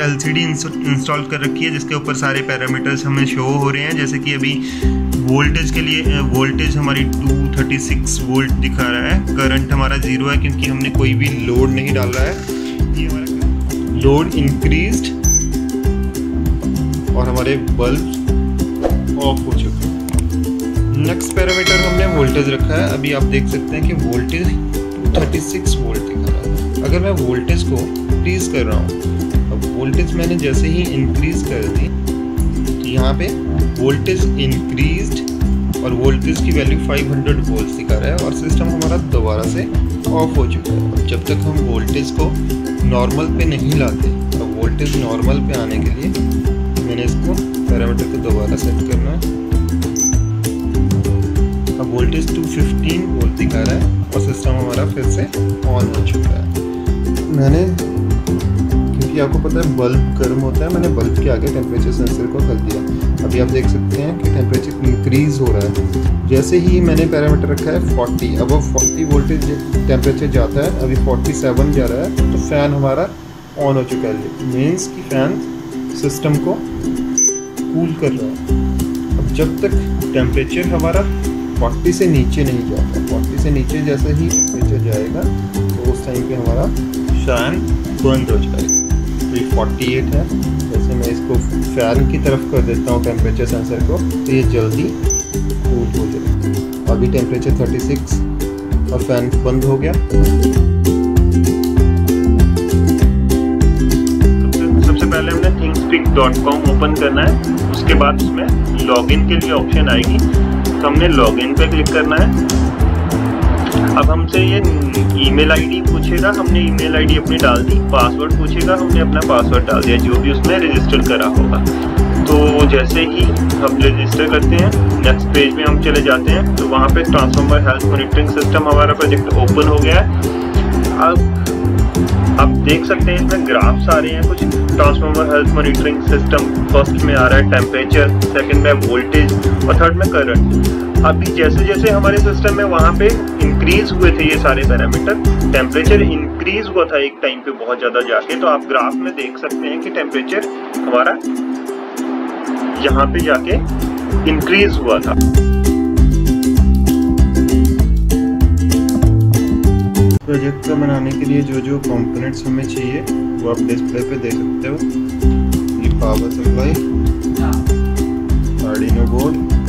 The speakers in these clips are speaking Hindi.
एलसीडी इंस्टॉल कर रखी है, जिसके ऊपर सारे पैरामीटर्स हमें शो हो रहे हैं। जैसे कि अभी वोल्टेज के लिए वोल्टेज हमारी 236 वोल्ट दिखा रहा है। करंट हमारा ज़ीरो है, क्योंकि हमने कोई भी लोड नहीं डाला है। ये हमारा लोड इंक्रीज्ड और हमारे बल्ब ऑफ़ हो चुके हैं। नेक्स्ट पैरामीटर हमने वोल्टेज रखा है। अभी आप देख सकते हैं कि वोल्टेज 236 वोल्ट दिखा रहा है। अगर मैं वोल्टेज को इंक्रीज कर रहा हूँ वोल्टेज मैंने जैसे ही इंक्रीज कर दी तो यहाँ पे वोल्टेज इंक्रीज और वोल्टेज की वैल्यू 500 हंड्रेड वोल्ट दिखा रहा है और सिस्टम हमारा दोबारा से ऑफ़ हो चुका है। अब जब तक हम वोल्टेज को नॉर्मल पे नहीं लाते, अब वोल्टेज नॉर्मल पे आने के लिए मैंने इसको पैरामीटर को दोबारा सेट करना है। अब वोल्टेज 215 वोल्ट दिखा रहा है और सिस्टम हमारा फिर से ऑन हो चुका है। मैंने क्योंकि आपको पता है बल्ब गर्म होता है, मैंने बल्ब के आगे टेम्परेचर सेंसर को कर दिया। अभी आप देख सकते हैं कि टेम्परेचर इंक्रीज हो रहा है। जैसे ही मैंने पैरामीटर रखा है 40 अब वो 40 वोल्टेज टेम्परेचर जाता है, अभी 47 जा रहा है तो फ़ैन हमारा ऑन हो चुका है। मीन्स कि फ़ैन सिस्टम को कूल कर रहा है। अब जब तक टेम्परेचर हमारा 40 से नीचे नहीं जाता 40 से नीचे जैसे ही टेम्परेचर जाएगा तो उस टाइम पे हमारा फ़ैन बंद हो जाएगा। तो ये 48 है। जैसे मैं इसको फ़ैन की तरफ़ कर देता हूँ टेम्परेचर सेंसर को तो ये जल्दी कूल हो जाएगा। अभी टेम्परेचर 36 और फ़ैन बंद हो गया। सबसे पहले हमने थिंगस्पिक डॉट कॉम ओपन करना है। उसके बाद उसमें लॉगिन के लिए ऑप्शन आएगी। तो हमने लॉगिन पे क्लिक करना है। अब हमसे ये ईमेल आईडी पूछेगा, हमने ईमेल आईडी अपनी डाल दी पासवर्ड पूछेगा, हमने अपना पासवर्ड डाल दिया, जो भी उसमें रजिस्टर करा होगा। तो जैसे ही हम रजिस्टर करते हैं नेक्स्ट पेज में हम चले जाते हैं तो वहाँ पे ट्रांसफॉर्मर हेल्थ मॉनिटरिंग सिस्टम हमारा प्रोजेक्ट ओपन हो गया है। अब, आप देख सकते हैं, इसमें ग्राफ्स आ रहे हैं, कुछ transformer health monitoring system first में आ रहा है टेम्परेचर सेकंड में वोल्टेज और थर्ड में करंट अभी जैसे जैसे हमारे सिस्टम में वहाँ पे इंक्रीज हुए थे ये सारे पैरामीटर टेम्परेचर इंक्रीज हुआ था एक टाइम पे बहुत ज़्यादा जाके तो आप ग्राफ में देख सकते हैं कि टेम्परेचर हमारा यहाँ पे जाके इंक्रीज हुआ था। प्रोजेक्ट को बनाने के लिए जो जो कंपोनेंट्स हमें चाहिए, वो आप डिस्प्ले पे देख सकते हो। ये पावर सप्लाई आर्डिनो बोर्ड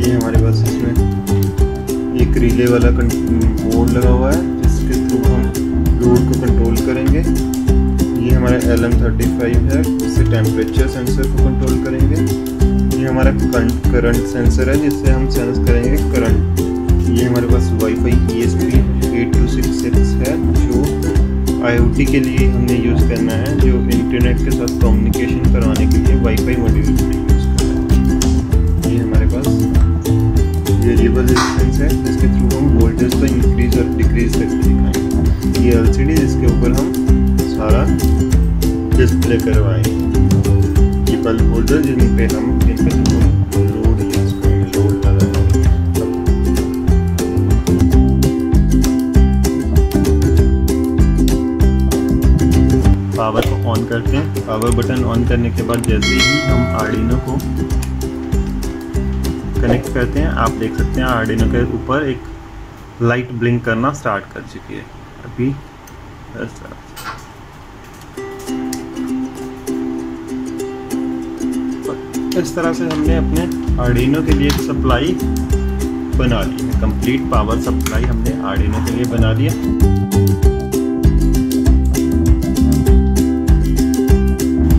ये हमारे पास इसमें एक रिले वाला बोर्ड लगा हुआ है, जिसके थ्रू हम लोड को कंट्रोल करेंगे। ये हमारा एल एम थर्टी फाइव है इससे टेम्परेचर सेंसर को कंट्रोल करेंगे। ये हमारा करंट सेंसर है, जिससे हम सेंस करेंगे करंट ये हमारे पास WiFi E S P eight two six six है, जो आई के लिए हमने यूज़ करना है, जो इंटरनेट के साथ कम्युनिकेशन करवाने के लिए वाईफाई मॉड्यूल यूज़ करना है। ये हमारे पास वेरिएबल रेजिस्टेंस है, जिसके थ्रू हम वोल्टेज को इंक्रीज और डिक्रीज करके दिखाएँगे ये एलसीडी जिसके ऊपर हम सारा डिस्प्ले करवाएँगे। ये बल्ब होल्डर जिन पे हम जिन पे पावर को ऑन करते हैं। पावर बटन ऑन करने के बाद जैसे ही हम आर्डिनो को कनेक्ट करते हैं। आप देख सकते हैं आर्डिनो के ऊपर एक लाइट ब्लिंक करना स्टार्ट कर चुकी है। अभी इस तरह से हमने अपने आर्डिनो के लिए सप्लाई बना ली है। कंप्लीट पावर सप्लाई हमने आर्डिनो के लिए बना लिया।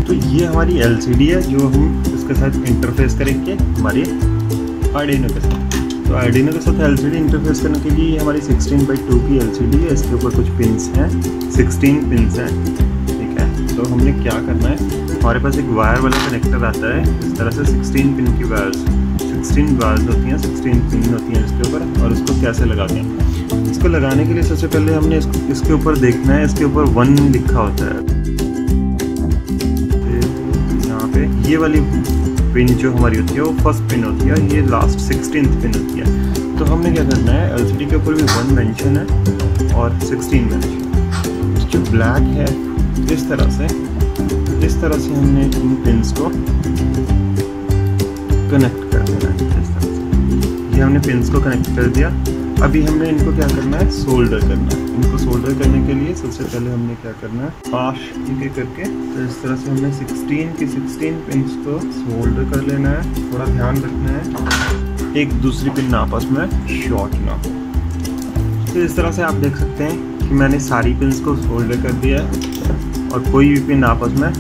तो ये हमारी एलसीडी है, जो हम इसके साथ इंटरफेस करेंगे। हमारी आर्डिनो के साथ। तो आर्डिनो के साथ एलसीडी इंटरफेस करने के लिए हमारी 16 बाई टू की एलसीडी है। इसके ऊपर कुछ पिंस हैं। 16 पिंस हैं। ठीक है। तो हमने क्या करना है? हमारे पास एक वायर वाला कनेक्टर आता है। इस तरह से 16 पिन की वायर्स 16 वायर्स होती हैं 16 पिन होती हैं इसके ऊपर। और उसको कैसे लगाते हैं? इसको लगाने के लिए सबसे पहले हमने इसको, इसके ऊपर देखना है। इसके ऊपर वन लिखा होता है। यहाँ पे ये वाली पिन जो हमारी होती है वो फ़र्स्ट पिन होती है ये लास्ट सिक्सटीन पिन होती है तो हमने क्या करना है एल के ऊपर भी वन मैंशन है और सिक्सटीन मेंशन जो ब्लैक है, इस तरह से, इस तरह से हमने इन पिंस को कनेक्ट कर देना है, इस तरह से। ये हमने पिंस को कनेक्ट कर दिया। अभी हमने इनको क्या करना है सोल्डर करना है। इनको सोल्डर करने के लिए सबसे पहले हमने क्या करना है? पाश एक करके तो इस तरह से हमने 16 की 16 पिंस को सोल्डर कर लेना है। थोड़ा ध्यान रखना है। एक दूसरी पिन आपस में शॉर्ट ना हो। तो इस तरह से आप देख सकते हैं कि मैंने सारी पिंस को सोल्डर कर दिया है और कोई भी पिन आपस में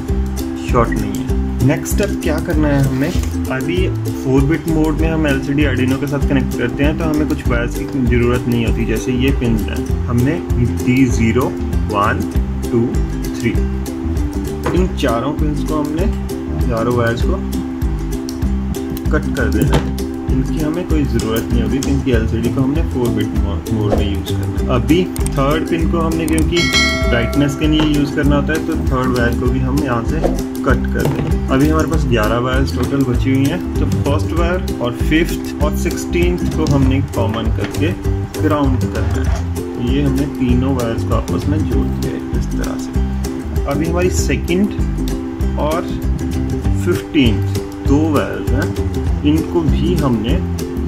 शॉर्ट नहीं है। नेक्स्ट स्टेप क्या करना है हमें? अभी फोर बिट मोड में हम एल सी डी के साथ कनेक्ट करते हैं तो हमें कुछ वायर्स की ज़रूरत नहीं होती जैसे ये पिन है। हमने D zero one two three इन चारों पिंस को हमने चारों वायर्स को कट कर देना है। इनकी हमें कोई ज़रूरत नहीं होगी क्योंकि एल को हमने फोर बिट मोड में यूज़ करना है। अभी थर्ड पिन को हमने क्योंकि ब्राइटनेस के लिए यूज़ करना होता है तो थर्ड वायर को भी हम यहाँ से कट कर दें अभी हमारे पास 11 वायर्स टोटल बची हुई हैं तो फ़र्स्ट वायर और फिफ्थ और सिक्सटीन को हमने कॉमन करके ग्राउंड करना है ये हमने तीनों वायर्स को आपस में जोड़ दिया इस तरह से। अभी हमारी सेकंड और फिफ्टीन दो वायर्स हैं, इनको भी हमने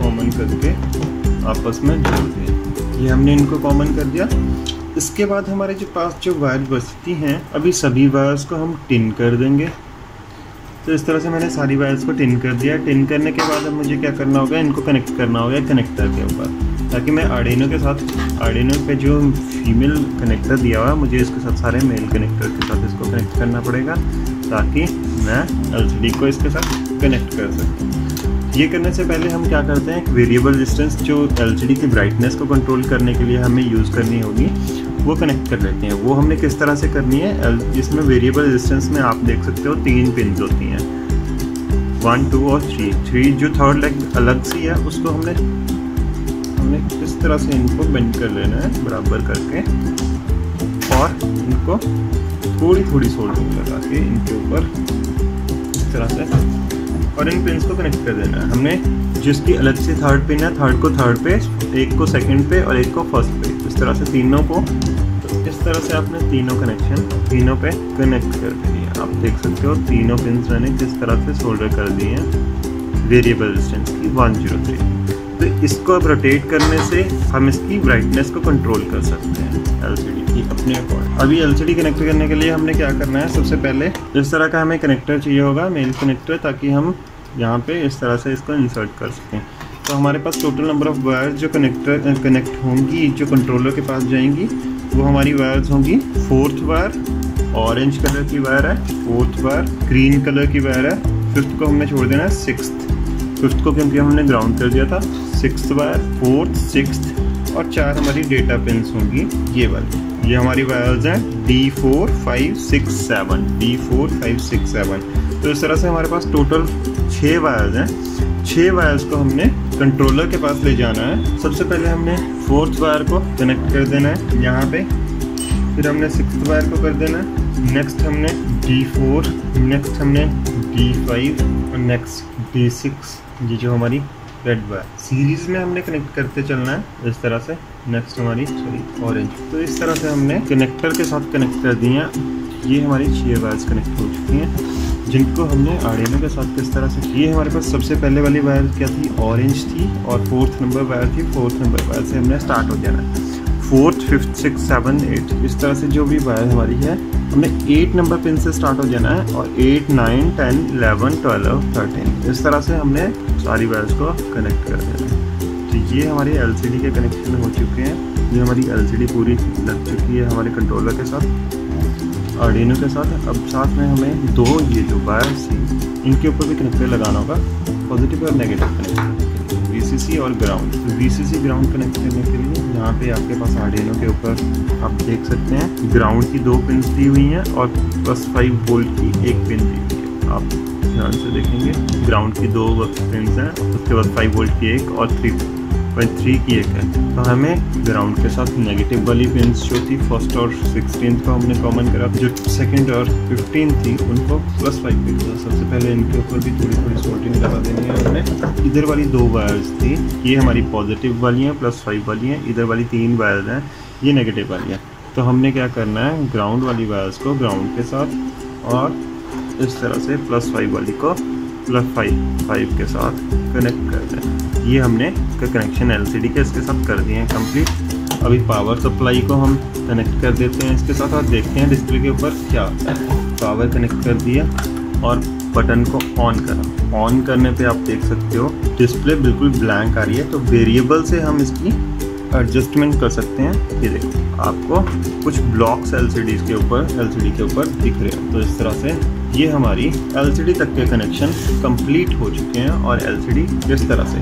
कॉमन करके आपस में जोड़ दिया। ये हमने इनको कॉमन कर दिया। इसके बाद हमारे जो पास जो वायर बचती हैं, अभी सभी वायर्स को हम टिन कर देंगे। तो इस तरह से मैंने सारी वायर्स को टिन कर दिया। टिन करने के बाद अब मुझे क्या करना होगा? इनको कनेक्ट करना होगा कनेक्टर के ऊपर। ताकि मैं आर्डिनो के साथ आर्डिनो पे जो फीमेल कनेक्टर दिया हुआ मुझे इसके साथ सारे मेल कनेक्टर के साथ इसको कनेक्ट करना पड़ेगा। ताकि मैं एल को इसके साथ कनेक्ट कर सकूँ। ये करने से पहले हम क्या करते हैं, एक वेरिएबल डिस्टेंस जो एल की ब्राइटनेस को कंट्रोल करने के लिए हमें यूज़ करनी होगी, वो कनेक्ट कर लेते हैं। वो हमने किस तरह से करनी है इसमें वेरिएबल डिस्टेंस में आप देख सकते हो तीन पिन होती हैं। वन टू और थ्री थ्री जो थर्ड लेग अलग सी है, उसको हमने हमने किस तरह से इनको बेंड कर लेना है, बराबर करके, और इनको थोड़ी थोड़ी सोल्डिंग लगा के इनके ऊपर इस तरह से और इन पिन को कनेक्ट कर देना है। हमने जिसकी अलग से थर्ड पिन है थर्ड को थर्ड पे, एक को सेकंड पे और एक को फ़र्स्ट पे। इस तरह से तीनों को तो इस तरह से आपने तीनों कनेक्शन तीनों पे कनेक्ट कर दिए आप देख सकते हो तीनों पिन मैंने किस तरह से सोल्डर कर दिए हैं। वेरिएबल डिस्टेंस की वन ज़ीरो थ्री तो इसको अब रोटेट करने से हम इसकी ब्राइटनेस को कंट्रोल कर सकते हैं एल की अपने अकॉर्डिंग अभी एलसीडी कनेक्ट करने के लिए हमने क्या करना है, सबसे पहले इस तरह का हमें कनेक्टर चाहिए होगा मेल कनेक्टर ताकि हम यहाँ पे इस तरह से इसको इंसर्ट कर सकें। तो हमारे पास टोटल नंबर ऑफ़ वायर जो कनेक्टर कनेक्ट होंगी, जो कंट्रोलर के पास जाएँगी, वो हमारी वायर्स होंगी। फोर्थ वायर ऑरेंज कलर की वायर है फोर्थ वायर ग्रीन कलर की वायर है फिफ्थ को हमने छोड़ देना है सिक्स फिफ्थ को क्योंकि हमने ग्राउंड कर दिया था सिक्स वायर फोर्थ सिक्स और चार हमारी डेटा पिन होंगी, ये वाली। ये हमारी वायर्स हैं D four five six seven D four five six seven तो इस तरह से हमारे पास टोटल छः वायर्स हैं। छः वायर्स को हमने कंट्रोलर के पास ले जाना है। सबसे पहले हमने फोर्थ वायर को कनेक्ट कर देना है, यहाँ पे। फिर हमने सिक्स वायर को कर देना है। नेक्स्ट हमने डी फोर नेक्स्ट हमने डी फाइव और नेक्स्ट डी सिक्स ये जो हमारी रेड वायर सीरीज़ में हमने कनेक्ट करते चलना है, इस तरह से। नेक्स्ट हमारी सॉरी ऑरेंज तो इस तरह से हमने कनेक्टर के साथ कनेक्ट कर दिए ये हमारी छः वायर्स कनेक्ट हो चुकी हैं। जिनको हमने आर्डिनो के साथ किस तरह से ये हमारे पास सबसे पहले वाली वायर क्या थी? ऑरेंज थी और फोर्थ नंबर वायर थी। फोर्थ नंबर वायर से हमने स्टार्ट हो जाना है। Fourth fifth six seven eight इस तरह से जो भी वायर हमारी है, हमने एट नंबर पिन से स्टार्ट हो जाना है और eight nine ten eleven twelve thirteen इस तरह से हमने सारी वायर्स को कनेक्ट कर देना है। तो ये हमारी एलसीडी के कनेक्शन हो चुके हैं। ये हमारी एलसीडी पूरी लग चुकी है हमारे कंट्रोलर के साथ आर्डिनो के साथ। अब साथ में हमें दो ये जो वायर्स थी इनके ऊपर भी कनेक्टर लगाना होगा पॉजिटिव और नेगेटिव कनेक्टर वी और ग्राउंड तो वी ग्राउंड कनेक्ट करने के लिए यहाँ पे आपके पास आर्डिनो के ऊपर आप देख सकते हैं ग्राउंड की दो पिन दी हुई हैं और प्लस फाइव वोल्ट की एक पिन दी हुई है। आप ध्यान से देखेंगे। ग्राउंड की दो पिन हैं, उसके बाद फाइव वोल्ट की एक और थ्री पॉइंट थ्री की एक है। तो हमें ग्राउंड के साथ नेगेटिव वाली पिंस जो थी फ़र्स्ट और सिक्सटीन को हमने कॉमन करा। जो सेकंड और फिफ्टीन थी, उनको प्लस फाइव पिन तो सबसे पहले इनके ऊपर भी थोड़ी थोड़ी सोल्टिंग लगा देनी है हमने। इधर वाली दो वायर्स थी, ये हमारी पॉजिटिव वाली हैं प्लस फाइव वाली हैं। इधर वाली तीन वायर्स हैं, ये नेगेटिव वाली हैं। तो हमने क्या करना है ग्राउंड वाली वायर्स को ग्राउंड के साथ और इस तरह से प्लस फाइव वाली को प्लस फाइव फाइव के साथ कनेक्ट कर दें। ये हमने कनेक्शन एलसीडी के इसके साथ कर दिए हैं कंप्लीट अभी पावर सप्लाई को हम कनेक्ट कर देते हैं इसके साथ। और देखते हैं डिस्प्ले के ऊपर क्या पावर कनेक्ट कर दिया और बटन को ऑन करा। ऑन करने पे आप देख सकते हो डिस्प्ले बिल्कुल ब्लैंक आ रही है तो वेरिएबल से हम इसकी एडजस्टमेंट कर सकते हैं। ये देखो आपको कुछ ब्लॉक्स एलसीडी के ऊपर एलसीडी के ऊपर दिख रहे हैं। तो इस तरह से ये हमारी एलसीडी तक के कनेक्शन कंप्लीट हो चुके हैं और एलसीडी इस तरह से?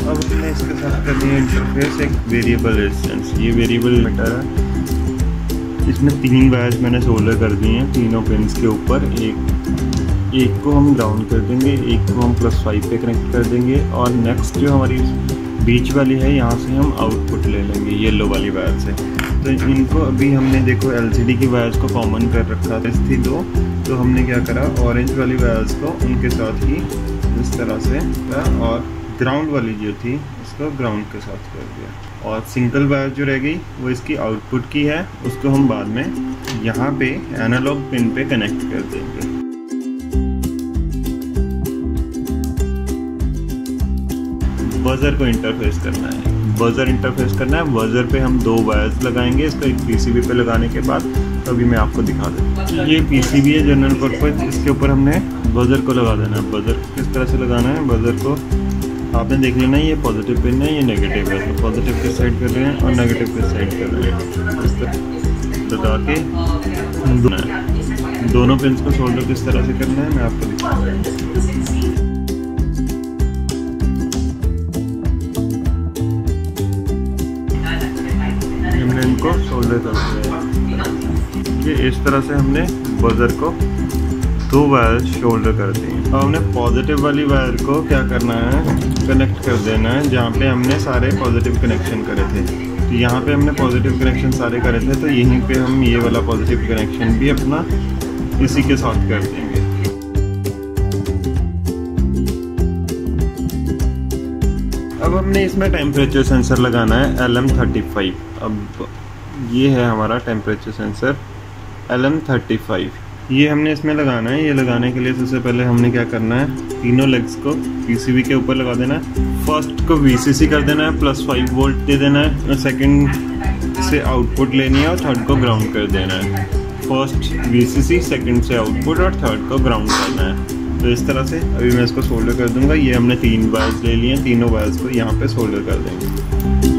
अब हमने इसके साथ कर दिया इंटरफेस एक वेरिएबल रेजिस्टेंस ये वेरिएबल मीटर है। इसमें तीन वायर्स मैंने सोल्डर कर दिए हैं, तीनों पिंस के ऊपर। एक एक को हम ग्राउंड कर देंगे, एक को हम प्लस फाइव पे कनेक्ट कर देंगे और नेक्स्ट जो हमारी बीच वाली है, यहाँ से हम आउटपुट ले लेंगे येलो वाली वायर से। तो इनको अभी हमने देखो एलसीडी की वायर्स को कॉमन कर रखा था थी दो। तो हमने क्या करा ऑरेंज वाली वायर्स को उनके साथ ही इस तरह से और ग्राउंड वाली जो थी, उसको ग्राउंड के साथ कर दिया। और सिंगल वायर जो रह गई, वो इसकी आउटपुट की है, उसको हम बाद में यहाँ पे एनालॉग पिन पे कनेक्ट कर देंगे। बजर को इंटरफेस करना है। बजर इंटरफेस करना है बजर पे हम दो वायर्स लगाएँगे, इसको एक पीसीबी पे लगाने के बाद तो अभी मैं आपको दिखा दूँ। ये पीसीबी है जनरल पर्पज इसके ऊपर हमने बजर को लगा देना है। बजर किस तरह से लगाना है? बजर को आपने देख लेना ये पॉजिटिव पिन है, ये नेगेटिव है। तो पॉजिटिव किस साइड कर रहे हैं? और नेगेटिव किस साइड कर रहे हैं? इस तरह लगा के दोनों पिन को शोल्डर किस तरह से करना है, मैं आपको दिखा ये इस तरह से हमने बजर को दो वायर शोल्डर कर दिए अब हमने पॉजिटिव वाली वायर को क्या करना है? कनेक्ट कर देना है, जहाँ पे हमने सारे पॉजिटिव कनेक्शन करे थे। तो यहाँ पे हमने पॉजिटिव कनेक्शन सारे करे थे तो यहीं पे हम ये वाला पॉजिटिव कनेक्शन भी अपना इसी के साथ कर देंगे। अब हमने इसमें टेम्परेचर सेंसर लगाना है एल एम थर्टी फाइव अब ये है हमारा temperature sensor L M thirty five ये हमने इसमें लगाना है। ये लगाने के लिए सबसे पहले हमने क्या करना है? तीनों लेग्स को पीसीबी के ऊपर लगा देना है। फ़र्स्ट को वीसीसी कर देना है प्लस फाइव वोल्ट दे देना है और सेकंड से आउटपुट लेनी है और थर्ड को ग्राउंड कर देना है। फ़र्स्ट वीसीसी सेकंड से आउटपुट और थर्ड को ग्राउंड करना है। तो इस तरह से अभी मैं इसको सोल्डर कर दूँगा। ये हमने तीन वायर्स ले लिए हैं। तीनों वायर्स को यहाँ पे सोल्डर कर देंगे।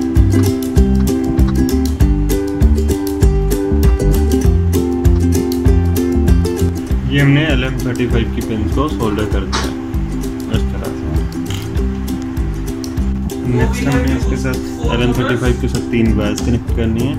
ये हमने एल एम थर्टी फाइव की पिन को सोल्डर कर दिया। इस तरह से। नेक्स्ट हमने इसके साथ एल एम थर्टी फाइव के साथ तीन वायर्स कनेक्ट करनी है।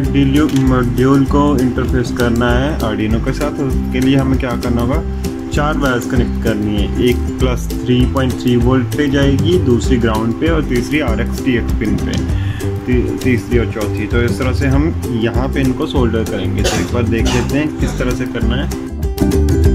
मॉड्यूल को इंटरफेस करना है आर्डिनो के साथ। उसके लिए हमें क्या करना होगा? चार वायर्स कनेक्ट करनी है। एक plus three point three volt पे जाएगी, दूसरी ग्राउंड पे और तीसरी R X T X pin पे। तीसरी और चौथी। तो इस तरह से हम यहाँ पे इनको सोल्डर करेंगे। तो एक बार देख लेते हैं किस तरह से करना है।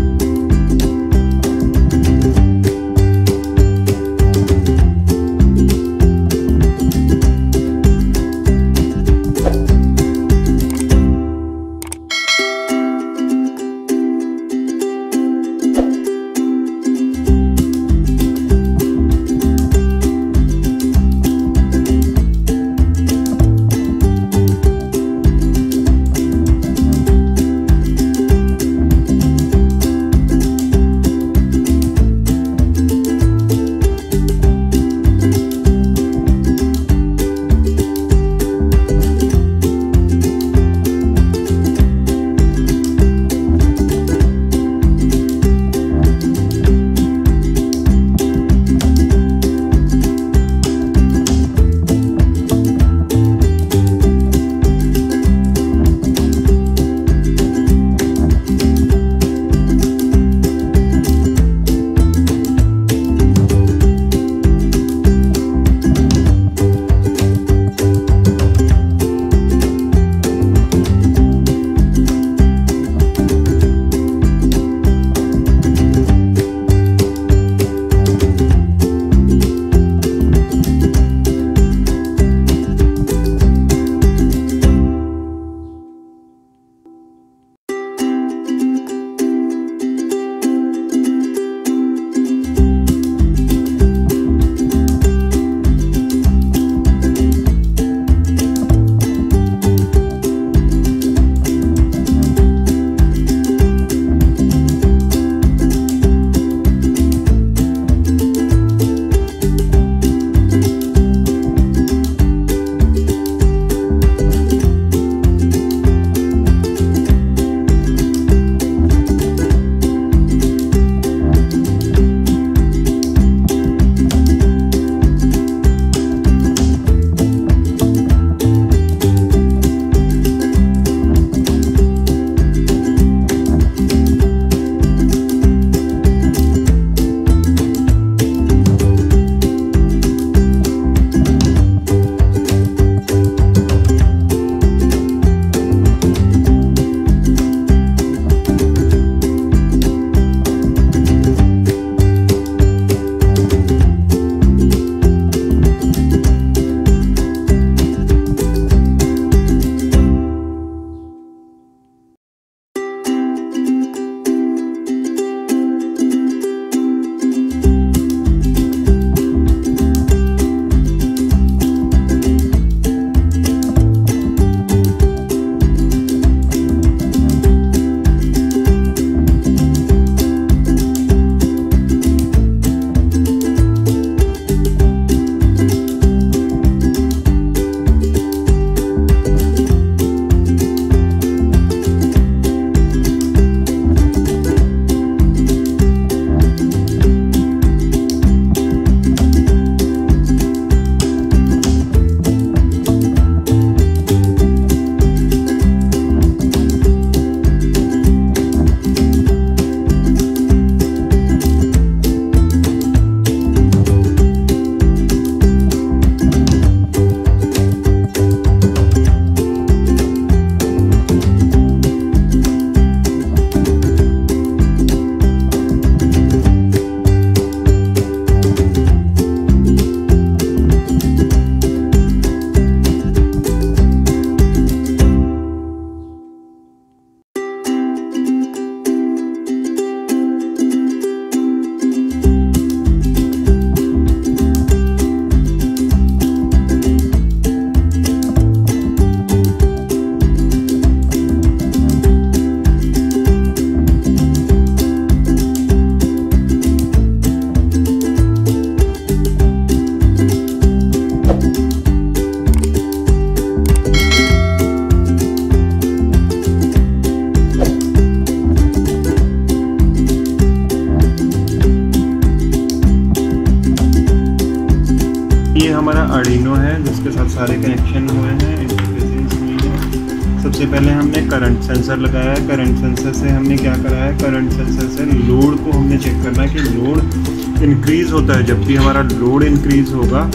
ये है, जिसके साथ सारे कनेक्शन हुए हैं इंटरफेसिंग्स हुई हैं सबसे पहले हमने करंट सेंसर लगाया है। करंट सेंसर से हमने क्या करा है? करंट सेंसर से लोड को हमने चेक करना है कि लोड इंक्रीज़ होता है। जब भी हमारा लोड इंक्रीज़ होगा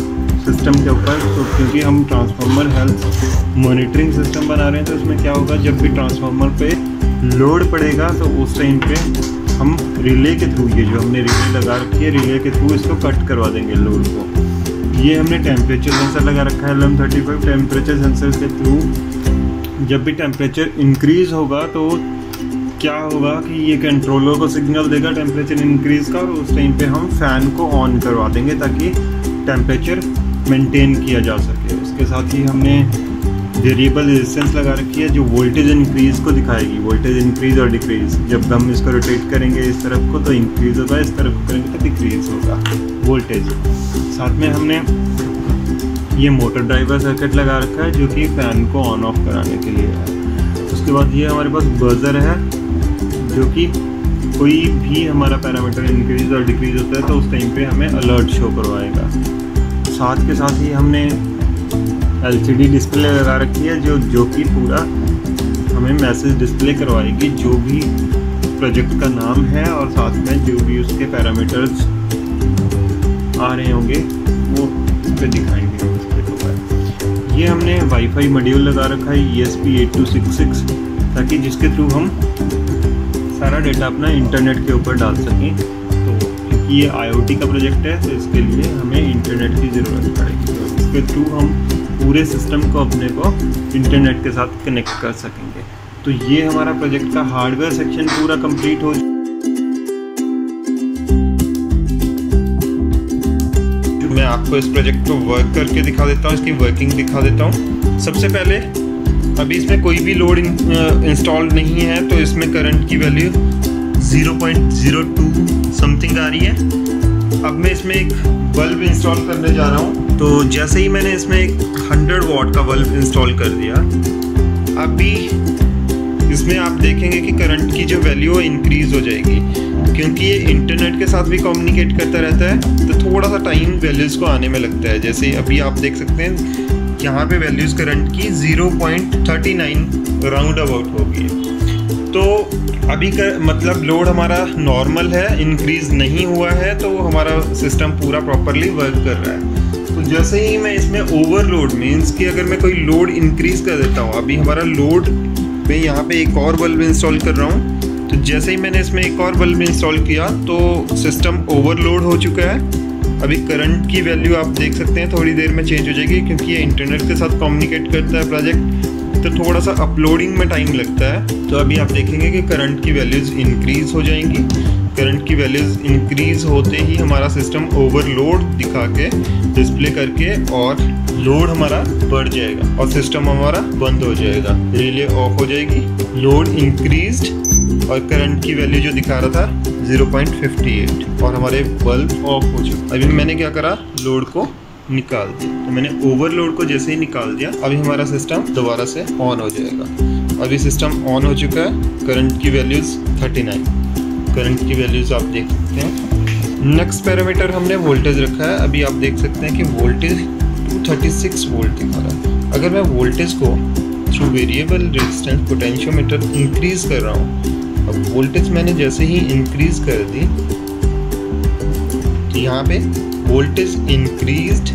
सिस्टम के ऊपर तो क्योंकि हम ट्रांसफार्मर हेल्थ मॉनिटरिंग सिस्टम बना रहे हैं तो उसमें क्या होगा? जब भी ट्रांसफार्मर पे लोड पड़ेगा तो उस टाइम पे हम रिले के थ्रू ये जो हमने रिले लगा रखी है रिले के थ्रू इसको कट करवा देंगे लोड को। ये हमने टेम्परेचर सेंसर लगा रखा है L thirty five temperature sensor के थ्रू जब भी टेम्परेचर इंक्रीज़ होगा तो क्या होगा कि ये कंट्रोलर को सिग्नल देगा टेम्परेचर इंक्रीज़ का और उस टाइम पे हम फ़ैन को ऑन करवा देंगे ताकि टेम्परेचर मेंटेन किया जा सके। उसके साथ ही हमने वेरिएबल रेजिस्टेंस लगा रखी है जो वोल्टेज इंक्रीज़ को दिखाएगी। वोल्टेज इंक्रीज़ और डिक्रीज़ जब हम इसको रोटेट करेंगे इस तरफ़ को तो इंक्रीज़ होगा, इस तरफ़ को करेंगे तो डिक्रीज़ होगा। वोल्टेज साथ में हमने ये मोटर ड्राइवर सर्किट लगा रखा है, जो कि फ़ैन को ऑन ऑफ़ कराने के लिए है। उसके बाद ये हमारे पास बर्जर है, जो कि कोई भी हमारा पैरामीटर इंक्रीज और डिक्रीज होता है तो उस टाइम पे हमें अलर्ट शो करवाएगा। साथ के साथ ही हमने एलसीडी डिस्प्ले लगा रखी है, जो जो कि पूरा हमें मैसेज डिस्प्ले करवाएगी, जो भी प्रोजेक्ट का नाम है और साथ में जो भी उसके पैरामीटर्स आ रहे होंगे, वो इस पर दिखाएँगे। ये हमने वाईफाई मॉड्यूल लगा रखा है E S P eight two six six ताकि जिसके थ्रू हम सारा डेटा अपना इंटरनेट के ऊपर डाल सकें। तो ये आईओटी का प्रोजेक्ट है तो इसके लिए हमें इंटरनेट की ज़रूरत पड़ेगी। तो इसके थ्रू हम पूरे सिस्टम को अपने को इंटरनेट के साथ कनेक्ट कर सकेंगे। तो ये हमारा प्रोजेक्ट का हार्डवेयर सेक्शन पूरा कंप्लीट हो मैं आपको इस प्रोजेक्ट को वर्क करके दिखा देता हूँ, इसकी वर्किंग दिखा देता हूँ। सबसे पहले, अभी इसमें कोई भी लोड इंस्टॉल नहीं है तो इसमें करंट की वैल्यू 0.02 समथिंग आ रही है। अब मैं इसमें एक बल्ब इंस्टॉल करने जा रहा हूँ। तो जैसे ही मैंने इसमें एक 100 वॉट का बल्ब इंस्टॉल कर दिया, अभी इसमें आप देखेंगे कि करंट की जो वैल्यू है इंक्रीज़ हो जाएगी। क्योंकि ये इंटरनेट के साथ भी कम्युनिकेट करता रहता है तो थोड़ा सा टाइम वैल्यूज़ को आने में लगता है। जैसे अभी आप देख सकते हैं, यहाँ पे वैल्यूज़ करंट की 0.39 राउंड अबाउट होगी। तो अभी का मतलब लोड हमारा नॉर्मल है इंक्रीज नहीं हुआ है तो हमारा सिस्टम पूरा प्रॉपरली वर्क कर रहा है। तो जैसे ही मैं इसमें ओवरलोड मीन्स कि अगर मैं कोई लोड इंक्रीज कर देता हूँ, अभी हमारा लोड मैं यहाँ पे एक और बल्ब इंस्टॉल कर रहा हूँ तो जैसे ही मैंने इसमें एक और बल्ब इंस्टॉल किया तो सिस्टम ओवरलोड हो चुका है। अभी करंट की वैल्यू आप देख सकते हैं, थोड़ी देर में चेंज हो जाएगी क्योंकि ये इंटरनेट के साथ कम्युनिकेट करता है प्रोजेक्ट तो थोड़ा सा अपलोडिंग में टाइम लगता है। तो अभी आप देखेंगे कि करंट की वैल्यूज़ इंक्रीज़ हो जाएँगी। करंट की वैल्यूज़ इंक्रीज़ होते ही हमारा सिस्टम ओवरलोड दिखा के डिस्प्ले करके और लोड हमारा बढ़ जाएगा और सिस्टम हमारा बंद हो जाएगा। रिले ऑफ़ हो जाएगी। लोड इंक्रीज और करंट की वैल्यू जो दिखा रहा था 0.58 और हमारे बल्ब ऑफ़ हो चुके। अभी मैंने क्या करा? लोड को निकाल दिया। तो मैंने ओवरलोड को जैसे ही निकाल दिया, अभी हमारा सिस्टम दोबारा से ऑन हो जाएगा। अभी सिस्टम ऑन हो चुका है करंट की वैल्यूज़ 39 करंट की वैल्यूज़ आप देख सकते हैं। नेक्स्ट पैरामीटर हमने वोल्टेज रखा है। अभी आप देख सकते हैं कि वोल्टेज 236 वोल्ट दिखा रहा है। अगर मैं वोल्टेज को through variable resistance potentiometer increase कर रहा हूँ, अब वोल्टेज मैंने जैसे ही इंक्रीज कर दी तो यहाँ पे वोल्टेज इंक्रीज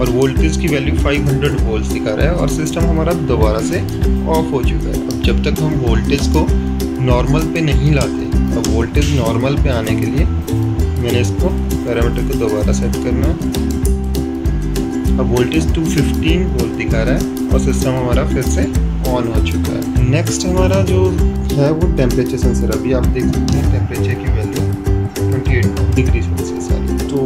और वोल्टेज की वैल्यू 500 हंड्रेड वोल्ट दिखा रहा है और सिस्टम हमारा दोबारा से ऑफ़ हो चुका है। अब जब तक हम वोल्टेज को नॉर्मल पे नहीं लाते अब वोल्टेज नॉर्मल पे आने के लिए मैंने इसको पैरामीटर को दोबारा सेट करना है। अब वोल्टेज 215 वोल्ट दिखा रहा है और सिस्टम हमारा फिर से ऑन हो चुका है। नेक्स्ट हमारा जो है वो टेम्परेचर सेंसर अभी आप देख सकते हैं टेम्परेचर की वैल्यू 28 डिग्री सेल्सियस आ रही है। तो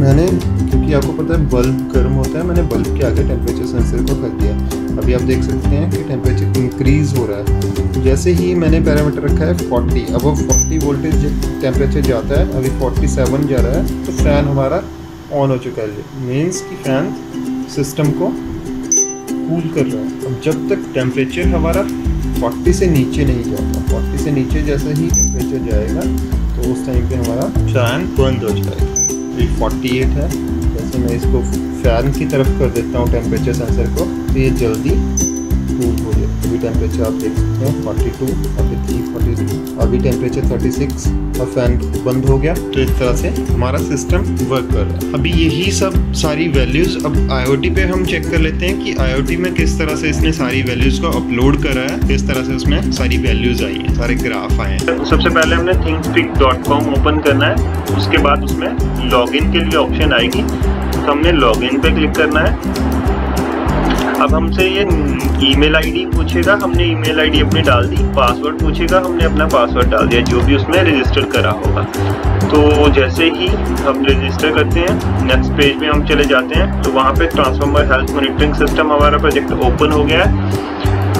मैंने, क्योंकि आपको पता है बल्ब गर्म होता है, मैंने बल्ब के आगे टेम्परेचर सेंसर को कर दिया। अभी आप देख सकते हैं कि टेम्परेचर इंक्रीज हो रहा है। जैसे ही मैंने पैरामीटर रखा है 40 अब वो 40 वोल्टेज टेम्परेचर जाता है, अभी 47 जा रहा है तो फ़ैन हमारा ऑन हो चुका है। मीन्स कि फ़ैन सिस्टम को कूल कर रहा है। अब जब तक टेम्परेचर हमारा 40 से नीचे नहीं जाता 40 से नीचे जैसे ही टेम्परेचर जाएगा तो उस टाइम पे हमारा फ़ैन बंद हो जाएगा। ये 48 है, जैसे मैं इसको फ़ैन की तरफ़ कर देता हूँ टेम्परेचर सेंसर को। तो ये जल्दी कूल हो जाए। अभी टेम्परेचर आप देख सकते हैं 42 और फिर थ्री फोर्टी थ्री अभी टेम्परेचर 36 और फ़ैन बंद हो गया। तो इस तरह से हमारा सिस्टम वर्क कर रहा है। अभी यही सब सारी वैल्यूज़ अब आईओटी पे हम चेक कर लेते हैं कि आईओटी में किस तरह से इसने सारी वैल्यूज़ को अपलोड करा है, किस तरह से उसमें सारी वैल्यूज़ आई हैं, सारे ग्राफ आए हैं। सबसे पहले हमने थिंगस्पीक.com ओपन करना है। उसके बाद उसमें लॉगिन के लिए ऑप्शन आएगी। तो हमने लॉगिन पे क्लिक करना है। अब हमसे ये ईमेल आईडी पूछेगा, हमने ईमेल आईडी अपनी डाल दी पासवर्ड पूछेगा, हमने अपना पासवर्ड डाल दिया, जो भी उसमें रजिस्टर करा होगा। तो जैसे ही हम रजिस्टर करते हैं नेक्स्ट पेज में हम चले जाते हैं तो वहाँ पे ट्रांसफॉर्मर हेल्थ मॉनिटरिंग सिस्टम हमारा प्रोजेक्ट ओपन हो गया है।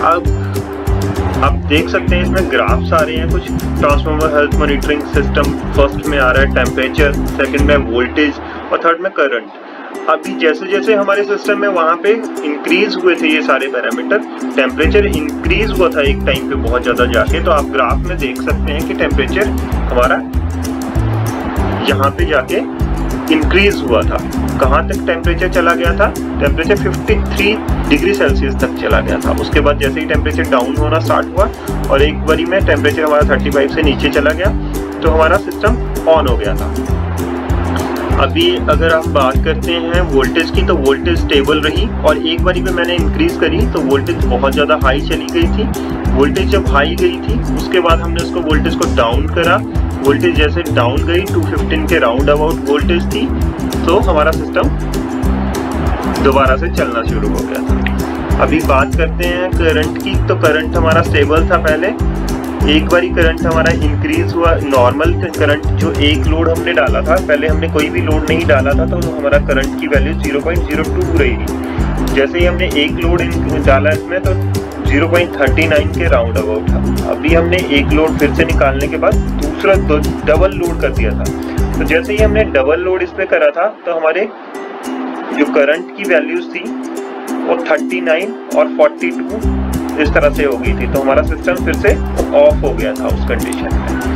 अब आप देख सकते हैं, इसमें ग्राफ्स आ रहे हैं कुछ। Transformer health monitoring system first में आ रहा है टेम्परेचर सेकंड में वोल्टेज और थर्ड में करंट अभी जैसे जैसे हमारे सिस्टम में वहाँ पे इंक्रीज हुए थे ये सारे पैरामीटर टेम्परेचर इंक्रीज हुआ था एक टाइम पे बहुत ज़्यादा जाके तो आप ग्राफ में देख सकते हैं कि टेम्परेचर हमारा यहाँ पे जाके इंक्रीज हुआ था। कहाँ तक टेम्परेचर चला गया था? टेम्परेचर 53 डिग्री सेल्सियस तक चला गया था। उसके बाद जैसे ही टेम्परेचर डाउन होना स्टार्ट हुआ और एक बारी में टेम्परेचर हमारा 35 से नीचे चला गया तो हमारा सिस्टम ऑन हो गया था। अभी अगर आप बात करते हैं वोल्टेज की तो वोल्टेज स्टेबल रही और एक बारी में मैंने इंक्रीज करी तो वोल्टेज बहुत ज़्यादा हाई चली गई थी। वोल्टेज जब हाई गई थी, उसके बाद हमने उसको वोल्टेज को डाउन करा। वोल्टेज जैसे डाउन गई 215 के राउंड अबाउट वोल्टेज थी तो हमारा सिस्टम दोबारा से चलना शुरू हो गया था। अभी बात करते हैं करंट की तो करंट हमारा स्टेबल था पहले। एक बारी करंट हमारा इंक्रीज हुआ नॉर्मल करंट जो एक लोड हमने डाला था, पहले हमने कोई भी लोड नहीं डाला था तो हमारा करंट की वैल्यू 0.02 रही थी जैसे ही हमने एक लोड डाला इसमें तो 0.39 के राउंड अबाउट था। अभी हमने एक लोड फिर से निकालने के बाद दूसरा डबल लोड कर दिया था। तो जैसे ही हमने डबल लोड इस पर करा था तो हमारे जो करंट की वैल्यूज़ थी, वो 39 और 42 इस तरह से हो गई थी। तो हमारा सिस्टम फिर से ऑफ़ हो गया था उस कंडीशन में।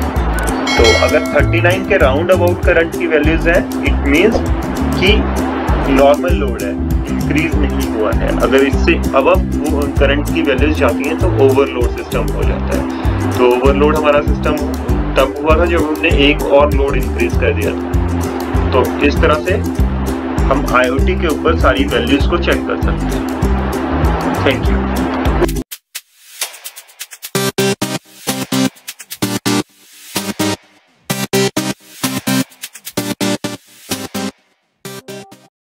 तो अगर 39 के राउंड अबाउट करंट की वैल्यूज़ है इट मीन्स कि नॉर्मल लोड है इंक्रीज नहीं हुआ है। अगर इससे अब वो करंट की वैल्यूज़ जाती हैं तो ओवरलोड सिस्टम हो जाता है। तो ओवरलोड हमारा सिस्टम तब हुआ था जब हमने एक और लोड इंक्रीज कर दिया था। तो इस तरह से हम आईओटी के ऊपर सारी वैल्यूज़ को चेक कर सकते हैं। Thank you